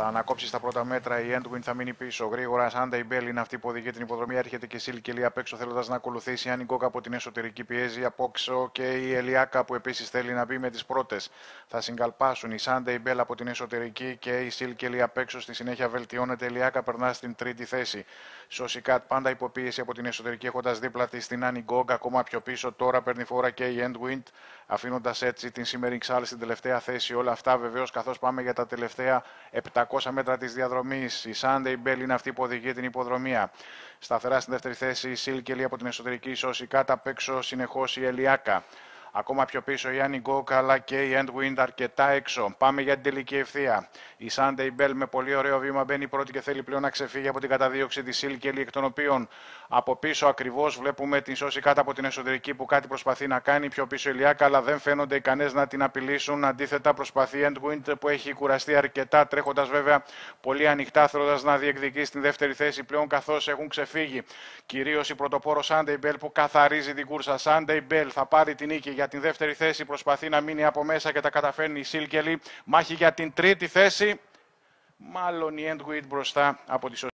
Θα ανακόψεις στα πρώτα μέτρα. Η Endwin θα μείνει πίσω. Γρήγορα, Σάντα Μπέλ είναι αυτή που οδηγεί την υποδρομή. Έρχεται και η Σίλκελη απ' έξω θέλοντας να ακολουθήσει. Αν η Γκόκα από την εσωτερική πιέζει από έξω και η Ελιάκα που επίσης θέλει να μπει με τις πρώτες. Θα συγκαλπάσουν η Σάντα Μπέλ από την εσωτερική και η Σίλκελη απ' έξω. Στη συνέχεια βελτιώνεται η Ελιάκα, περνά στην τρίτη θέση. Σοσικάτ πάντα υποπίεση από την εσωτερική έχοντας δίπλα της την Άννη Γκόγκα ακόμα πιο πίσω. Τώρα παίρνει φόρα και η Endwind αφήνοντας έτσι την σήμερα Ξάλ στην τελευταία θέση. Όλα αυτά βεβαίως καθώς πάμε για τα τελευταία 700 μέτρα της διαδρομής. Η Sunday Bell είναι αυτή που οδηγεί την υποδρομία. Σταθερά στην δεύτερη θέση η Σίλκελη από την εσωτερική ισόση. Κάτω απ' έξω συνεχώς η Ελιάκα. Ακόμα πιο πίσω η Άννη Γκόκ αλλά και η Endwind αρκετά έξω. Πάμε για την τελική ευθεία. Η Sunday Bell με πολύ ωραίο βήμα μπαίνει πρώτη και θέλει πλέον να ξεφύγει από την καταδίωξη της Σίλκελη, εκ των οποίων από πίσω ακριβώς βλέπουμε την σώση κάτω από την εσωτερική που κάτι προσπαθεί να κάνει. Πιο πίσω η Λιάκα, αλλά δεν φαίνονται ικανές να την απειλήσουν. Αντίθετα, προσπαθεί η Endwind που έχει κουραστεί αρκετά, τρέχοντας βέβαια πολύ ανοιχτά, θέλοντας να διεκδικεί στην δεύτερη θέση πλέον καθώς έχουν ξεφύγει. Κυρίως η πρωτοπόρο Sunday Bell που καθαρίζει την κούρσα. Sunday Bell θα πάρει την νίκη για την δεύτερη θέση. Προσπαθεί να μείνει από μέσα και τα καταφέρνει η Σίλκελη. Μάχη για την τρίτη θέση. Μάλλον η Endwit μπροστά από τη